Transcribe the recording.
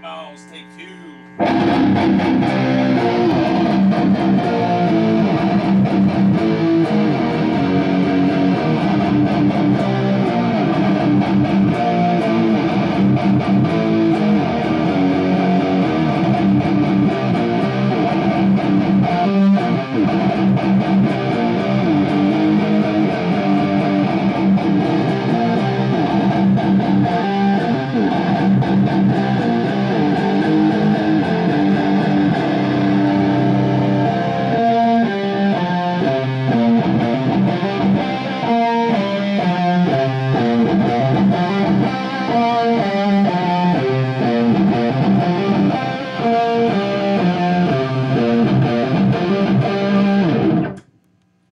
Teddy Mouse, take two.